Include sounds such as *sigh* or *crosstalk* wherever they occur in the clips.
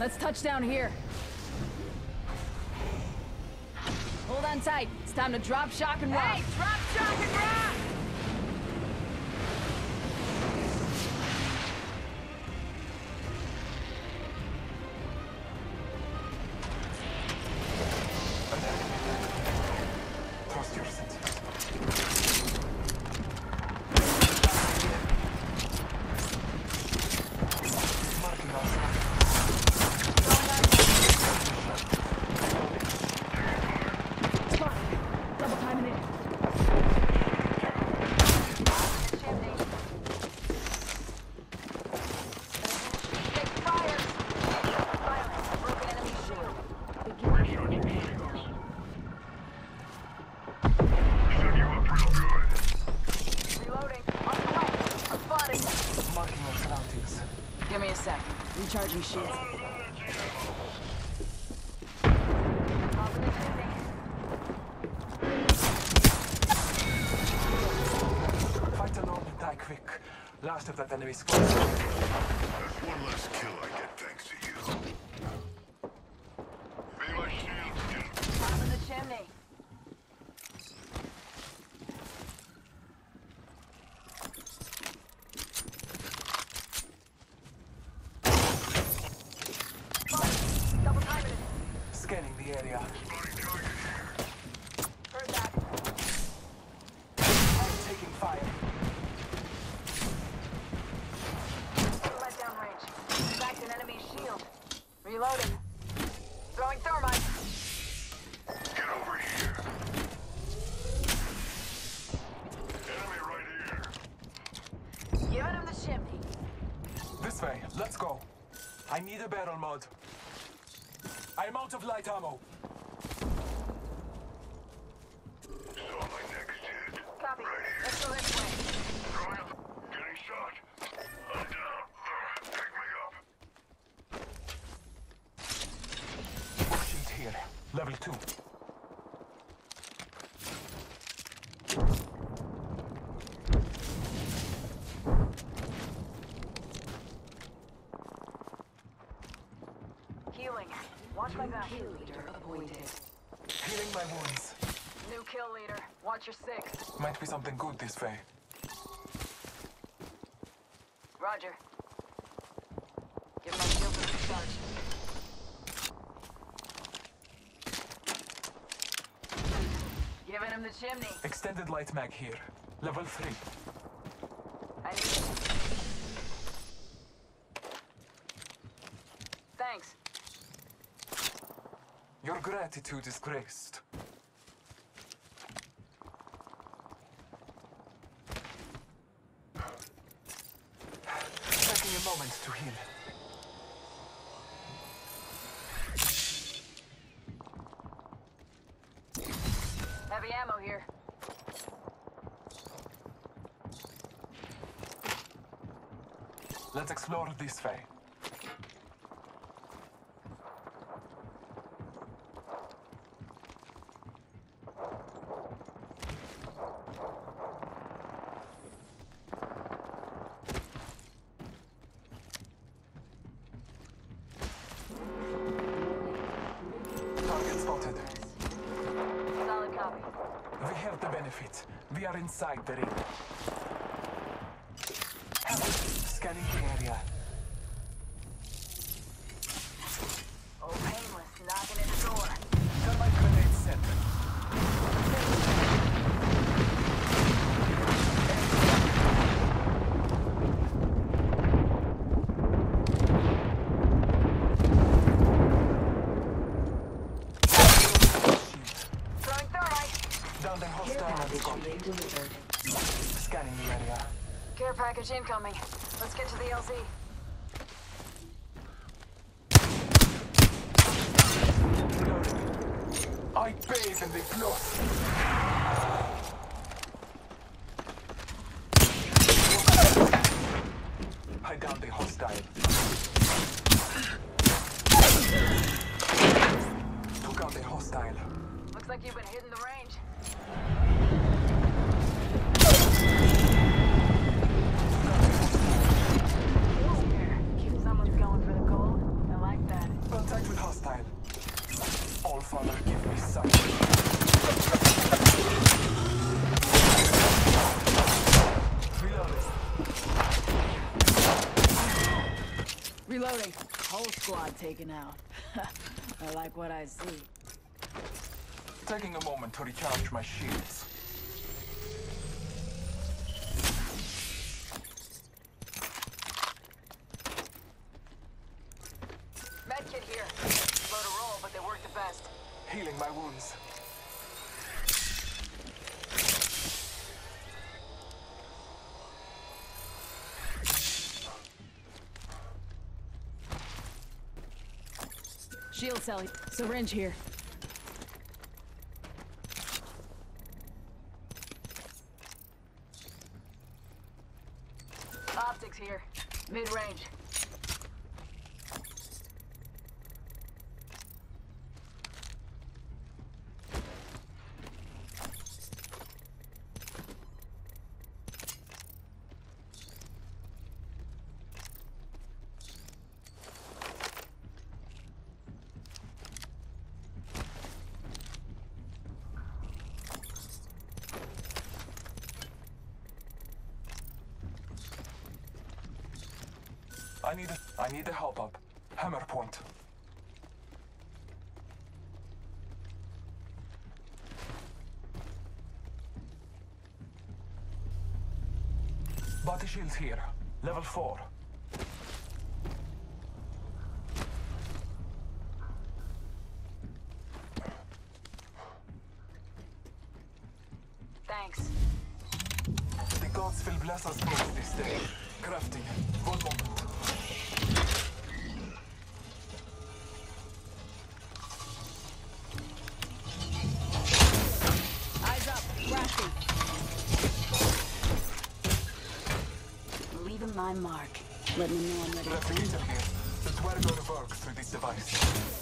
Let's touch down here. Hold on tight. It's time to drop, shock, and rock. Hey, drop, shock, and rock! Me a sec. Recharging shields. Top of the chimney. Fight alone and die quick. Last of that enemy squad. That's one less kill I get thanks to you. May my shields get Top of the chimney. Spotted. Double timing it. Scanning the area. Heard that. I'm taking fire. Let down range. Cracked an enemy shield. Reloading. Throwing thermite. get over here. Enemy right here. Giving him the chimney. This way. Let's go. I need a barrel mod. I'm out of light ammo. Healing my wounds. New kill leader. Watch your six. Might be something good this way. Roger. Give my shield a charge. Giving him the chimney. Extended light mag here. Level 3. Gratitude is graced. Taking a moment to heal. Heavy ammo here. Let's explore this way. Target spotted. Solid copy. We have the benefit. We are inside the ring. Scanning the area. Thermite. Down hostile. Scanning the area. Care package incoming. Let's get to the LZ. I bathe in the blood. Like you've been hitting the range. Here. Someone's going for the gold. I like that. Contact with hostile. All father, give me sight. Reloading. Reloading. Whole squad taken out. *laughs* I like what I see. Taking a moment to recharge my shields. Medkit here. Slow to roll, but they work the best. Healing my wounds. Shield cell. Syringe here. Here. Mid-range. Need I need a help up. Hammer point. Body shields here. Level 4. Thanks. The gods will bless us both this day. Crafting. One moment. My mark. Letting them know I'm ready to bring Replicator here. The dweller gonna work through this device.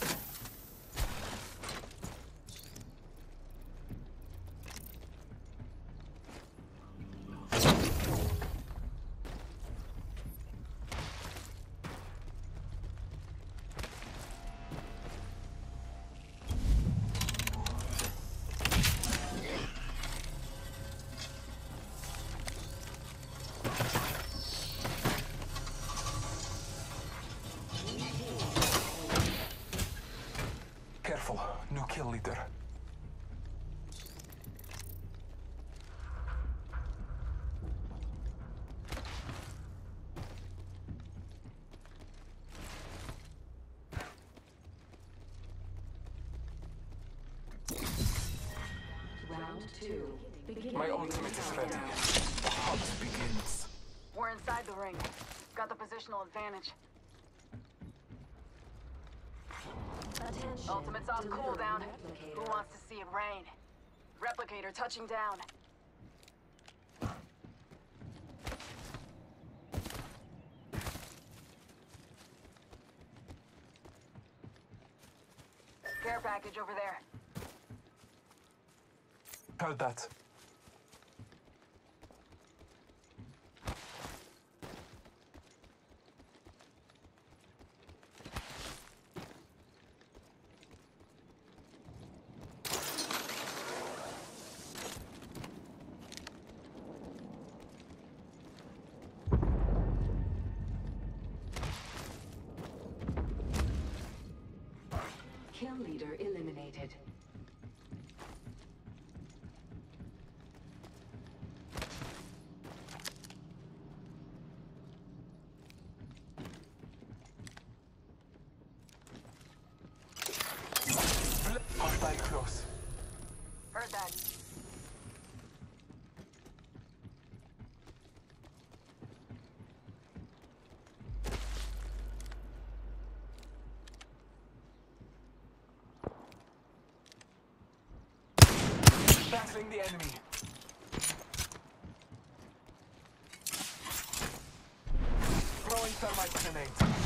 Careful. New kill leader. Round two. Beginning. My ultimate is ready. The hunt begins. We're inside the ring. Got the positional advantage. Attention. Ultimate's off cooldown. Who wants to see it rain? Replicator touching down. Care package over there. Heard that. Leader eliminated. Hostile close. Heard that. Battling the enemy. Throwing thermite grenades.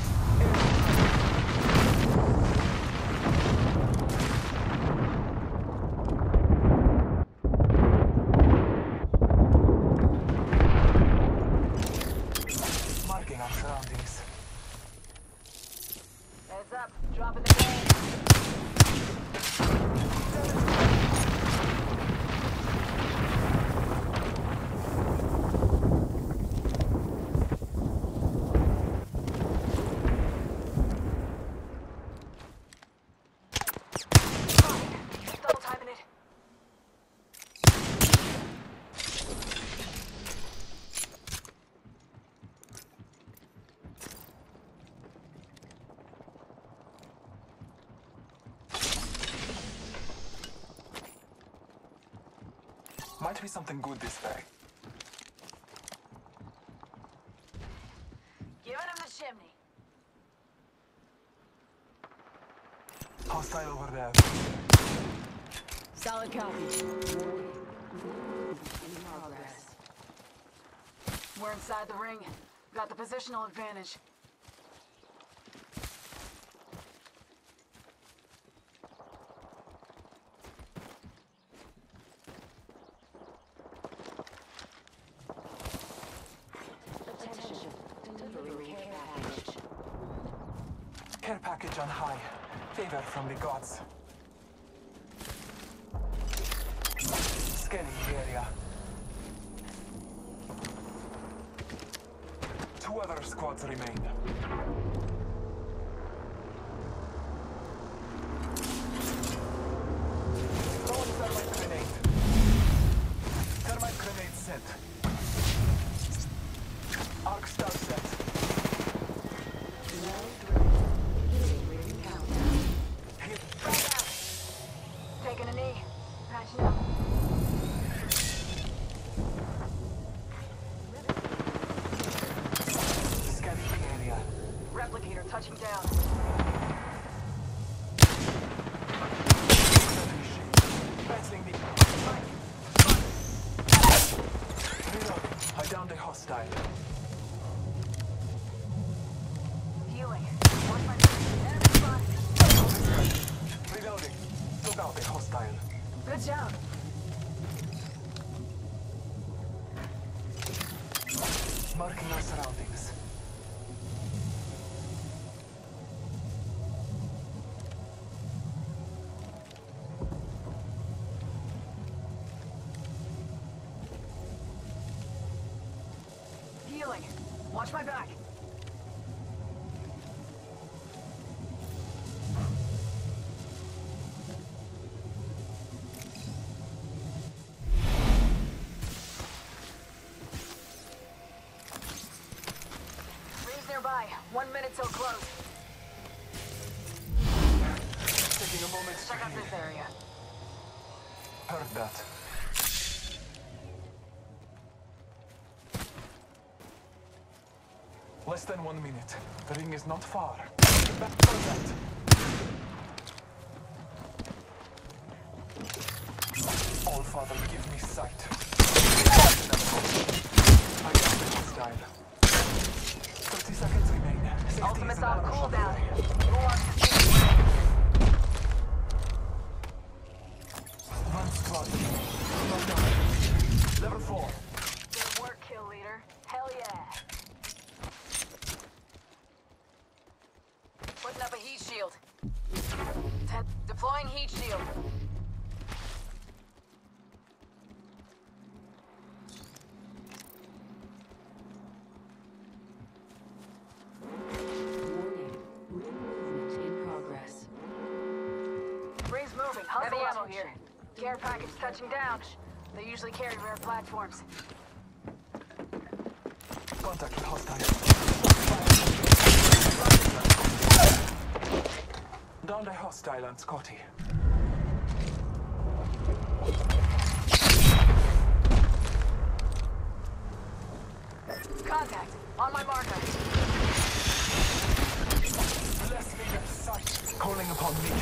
Might be something good this way. Giving him the chimney. Hostile over there. Solid copy. We're inside the ring. Got the positional advantage. Attention. Delivering care package. Care package on high. Favor from the gods. Scanning the area. Two other squads remain. Watch my back. Rings nearby. One minute till close. Taking a moment to Check out this area. Heard that. Less than one minute. The ring is not far. Back. All Father, give me sight. I got the hostile. 30 seconds remain. Ultimate's on cooldown. Heavy ammo here. Care package touching down. They usually carry rare platforms. Contact with hostile. Down the hostile and Scotty. Contact. On my marker. Bless me with sight. Calling upon me.